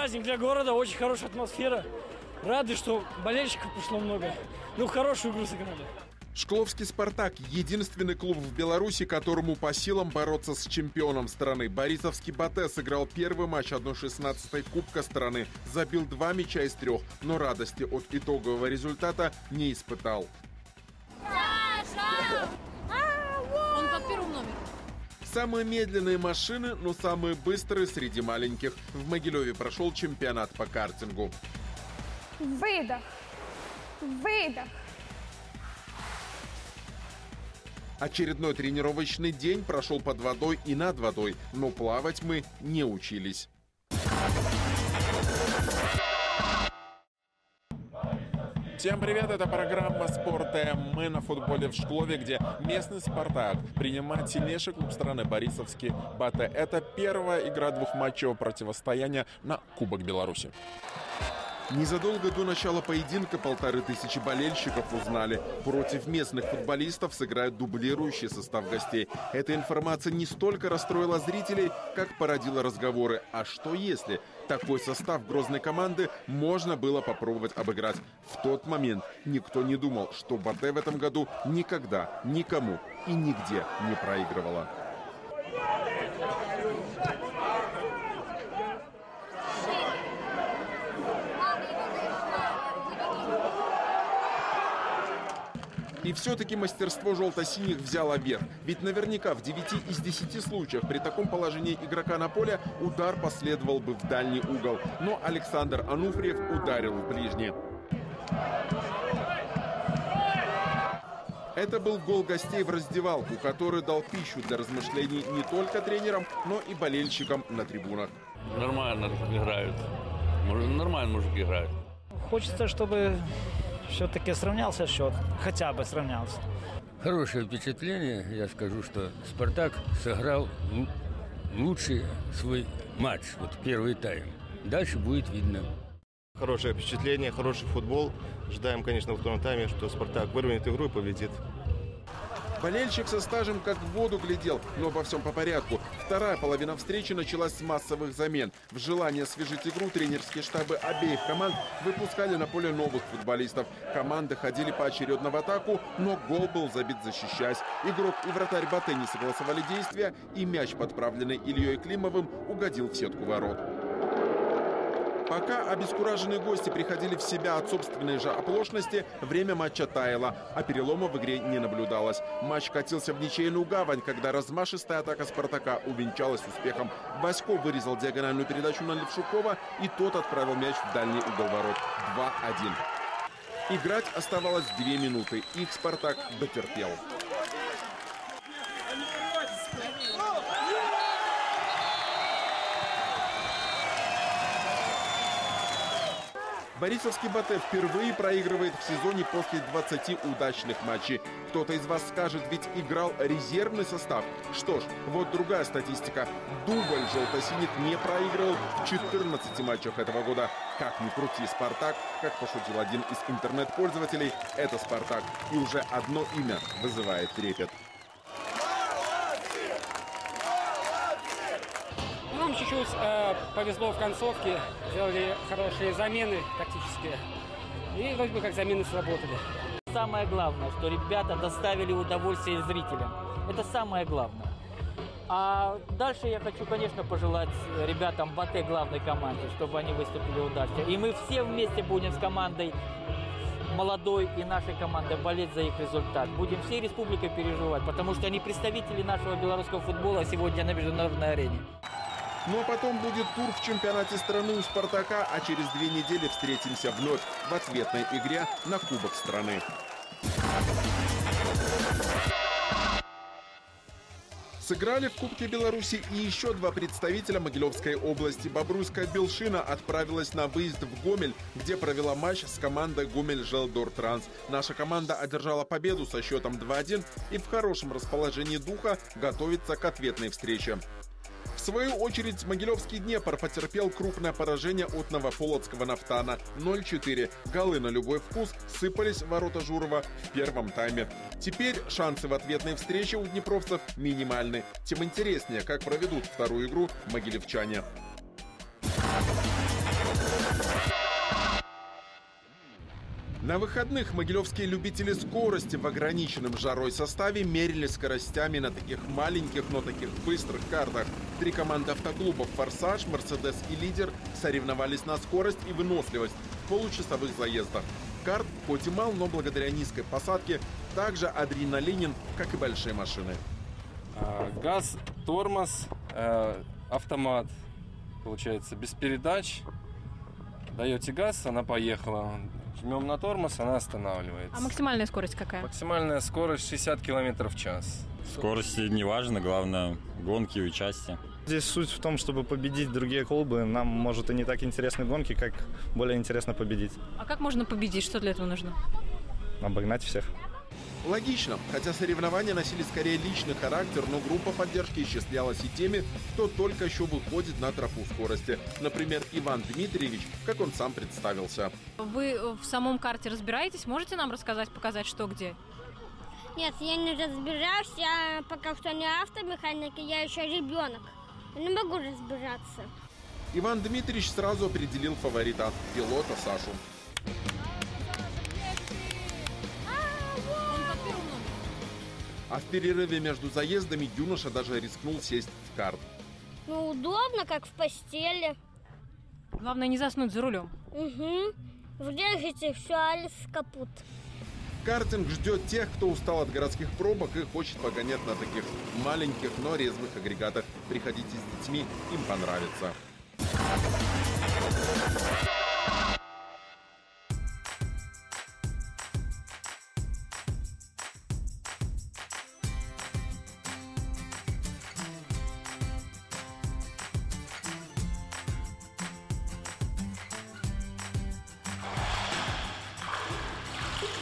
праздник для города, очень хорошая атмосфера. Рады, что болельщиков пришло много. Ну, хорошую игру сыграли. Шкловский «Спартак» — единственный клуб в Беларуси, которому по силам бороться с чемпионом страны. Борисовский «Батэ» сыграл первый матч 1-16 Кубка страны, забил два мяча из трех, но радости от итогового результата не испытал. Самые медленные машины, но самые быстрые среди маленьких. В Могилеве прошел чемпионат по картингу. Видох. Видох. Очередной тренировочный день прошел под водой и над водой, но плавать мы не учились. Всем привет, это программа «Спорт ТМ». Мы на футболе в Шклове, где местный «Спартак» принимает сильнейший клуб страны Борисовский «Батэ». Это первая игра двухматчевого противостояния на Кубок Беларуси. Незадолго до начала поединка полторы тысячи болельщиков узнали. Против местных футболистов сыграют дублирующий состав гостей. Эта информация не столько расстроила зрителей, как породила разговоры. А что если такой состав грозной команды можно было попробовать обыграть? В тот момент никто не думал, что Батэ в этом году никогда, никому и нигде не проигрывала. И все-таки мастерство желто-синих взяло верх. Ведь наверняка в 9 из 10 случаев при таком положении игрока на поле удар последовал бы в дальний угол. Но Александр Ануфриев ударил в ближний. Это был гол гостей в раздевалку, который дал пищу для размышлений не только тренерам, но и болельщикам на трибунах. Нормально играют. Нормально мужики играют. Хочется, чтобы все-таки сравнялся счет. Хотя бы сравнялся. Хорошее впечатление. Я скажу, что «Спартак» сыграл лучший свой матч, вот первый тайм. Дальше будет видно. Хорошее впечатление, хороший футбол. Ждаем, конечно, во втором тайме, что «Спартак» выровняет игру и победит. Болельщик со стажем как в воду глядел, но обо всем по порядку. Вторая половина встречи началась с массовых замен. В желание освежить игру тренерские штабы обеих команд выпускали на поле новых футболистов. Команды ходили поочередно в атаку, но гол был забит защищаясь. Игрок и вратарь Батэ не согласовали действия, и мяч, подправленный Ильей Климовым, угодил в сетку ворот. Пока обескураженные гости приходили в себя от собственной же оплошности, время матча таяло, а перелома в игре не наблюдалось. Матч катился в ничейную гавань, когда размашистая атака «Спартака» увенчалась успехом. Васько вырезал диагональную передачу на Левшукова, и тот отправил мяч в дальний угол ворот. 2-1. Играть оставалось две минуты. Их «Спартак» дотерпел. Борисовский Батэ впервые проигрывает в сезоне после 20 удачных матчей. Кто-то из вас скажет, ведь играл резервный состав. Что ж, вот другая статистика. Дубль желто-синих не проигрывал в 14 матчах этого года. Как ни крути, «Спартак», как пошутил один из интернет-пользователей, это «Спартак». И уже одно имя вызывает трепет. Чуть-чуть э, повезло в концовке, сделали хорошие замены тактические. И вроде бы как замены сработали. Самое главное, что ребята доставили удовольствие зрителям. Это самое главное. А дальше я хочу, конечно, пожелать ребятам Батэ главной команде, чтобы они выступили удачно. И мы все вместе будем с командой молодой и нашей командой болеть за их результат. Будем всей республикой переживать, потому что они представители нашего белорусского футбола сегодня на международной арене. Ну а потом будет тур в чемпионате страны у «Спартака», а через две недели встретимся вновь в ответной игре на Кубок страны. Сыграли в Кубке Беларуси и еще два представителя Могилевской области. Бобруйская Белшина отправилась на выезд в Гомель, где провела матч с командой Гомель Желдор Транс. Наша команда одержала победу со счетом 2-1 и в хорошем расположении духа готовится к ответной встрече. Свою очередь, Могилевский Днепр потерпел крупное поражение от Новополоцкого Нафтана 0-4. Голы на любой вкус сыпались в ворота Журова в первом тайме. Теперь шансы в ответной встрече у днепровцев минимальны. Тем интереснее, как проведут вторую игру могилевчане. На выходных могилевские любители скорости в ограниченном жарой составе мерили скоростями на таких маленьких, но таких быстрых картах. Три команды автоклубов «Форсаж», «Мерседес» и «Лидер» соревновались на скорость и выносливость в получасовых заездах. Карт хоть и мал, но благодаря низкой посадке также адреналинен, как и большие машины. А, Газ, тормоз, э, автомат, получается, без передач. Даете газ, она поехала. Жмем на тормоз, она останавливается. А максимальная скорость какая? Максимальная скорость 60 км в час. Скорости не важно, главное гонки и участие. Здесь суть в том, чтобы победить другие клубы. Нам, может, и не так интересны гонки, как более интересно победить. А как можно победить? Что для этого нужно? Обогнать всех. Логично, хотя соревнования носили скорее личный характер, но группа поддержки исчислялась и теми, кто только еще выходит на тропу скорости. Например, Иван Дмитриевич, как он сам представился. Вы в самом карте разбираетесь? Можете нам рассказать, показать, что где? Нет, я не разбираюсь, я пока что не автомеханик, я еще ребенок. Я не могу разбираться. Иван Дмитриевич сразу определил фаворита – пилота Сашу. В перерыве между заездами юноша даже рискнул сесть в карт. Ну, удобно, как в постели. Главное не заснуть за рулем. Угу. Врежете, все, Алис капут. Картинг ждет тех, кто устал от городских пробок и хочет погонять на таких маленьких, но резвых агрегатах. Приходите с детьми, им понравится.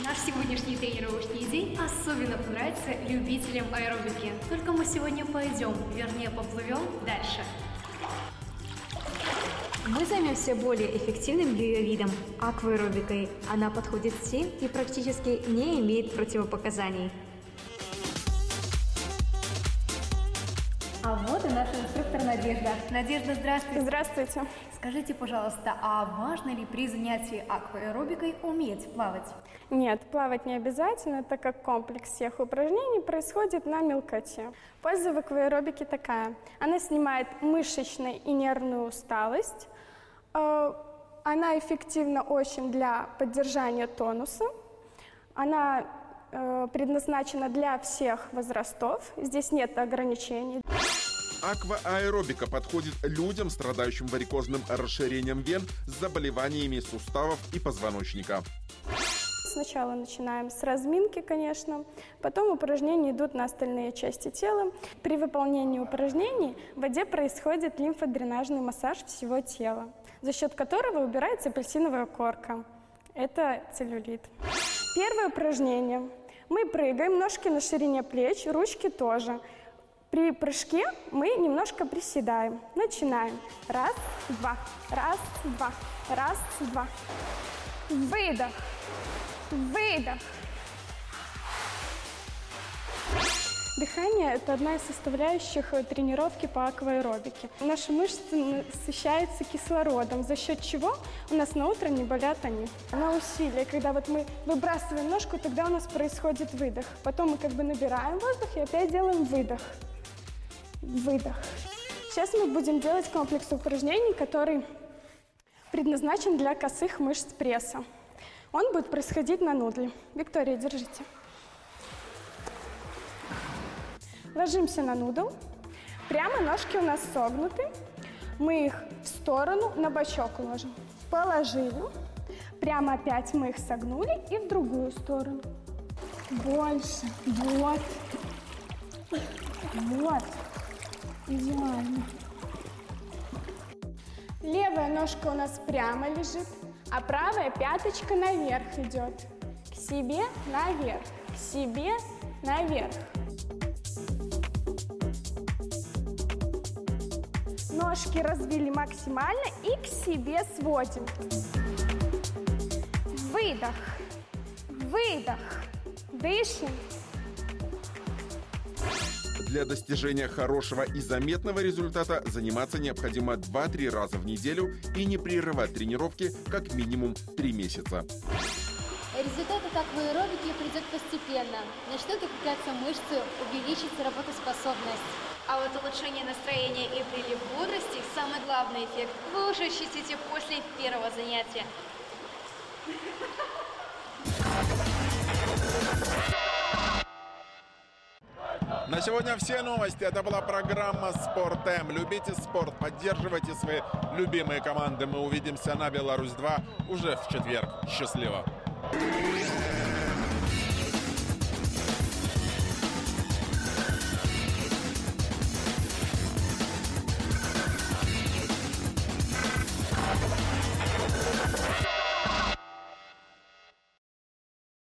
Наш сегодняшний тренировочный день особенно понравится любителям аэробики. Только мы сегодня пойдем, вернее поплывем дальше. Мы займемся более эффективным ее видом – акваэробикой. Она подходит всем и практически не имеет противопоказаний. А вот и наш инструктор Надежда. Надежда, здравствуйте. Здравствуйте. Скажите, пожалуйста, а важно ли при занятии акваэробикой уметь плавать? Нет, плавать не обязательно, так как комплекс всех упражнений происходит на мелкоте. Польза в акваэробике такая. Она снимает мышечную и нервную усталость. Э, Она эффективна очень для поддержания тонуса. Она э, предназначена для всех возрастов. Здесь нет ограничений. Аквааэробика подходит людям, страдающим варикозным расширением вен с заболеваниями суставов и позвоночника. Сначала начинаем с разминки, конечно, потом упражнения идут на остальные части тела. При выполнении упражнений в воде происходит лимфодренажный массаж всего тела, за счет которого убирается апельсиновая корка. Это целлюлит. Первое упражнение. Мы прыгаем, ножки на ширине плеч, ручки тоже. При прыжке мы немножко приседаем. Начинаем. Раз, два, раз, два, раз, два. Выдох. Выдох. Дыхание – это одна из составляющих э, тренировки по акваэробике. Наши мышцы насыщаются кислородом, за счет чего у нас на утро не болят они. На усилие, когда вот мы выбрасываем ножку, тогда у нас происходит выдох. Потом мы как бы набираем воздух и опять делаем выдох. Выдох. Сейчас мы будем делать комплекс упражнений, который предназначен для косых мышц пресса. Он будет происходить на нудле. Виктория, держите. Ложимся на нудл. Прямо ножки у нас согнуты. Мы их в сторону, на бочок ложим. Положили. Прямо опять мы их согнули и в другую сторону. Больше. Вот. Вот. Идеально. Левая ножка у нас прямо лежит, а правая пяточка наверх идет. К себе, наверх. К себе, наверх. Ножки развили максимально и к себе сводим. Выдох. Выдох. Дышим. Для достижения хорошего и заметного результата заниматься необходимо 2-3 раза в неделю и не прерывать тренировки как минимум 3 месяца. Результат от акваэробики придет постепенно. Начнут укрепляться мышцы, увеличится работоспособность. А вот улучшение настроения и прилив бодрости – самый главный эффект. Вы уже ощутите после первого занятия. На сегодня все новости. Это была программа Спорт М. Любите спорт, поддерживайте свои любимые команды. Мы увидимся на Беларусь 2 уже в четверг. Счастливо!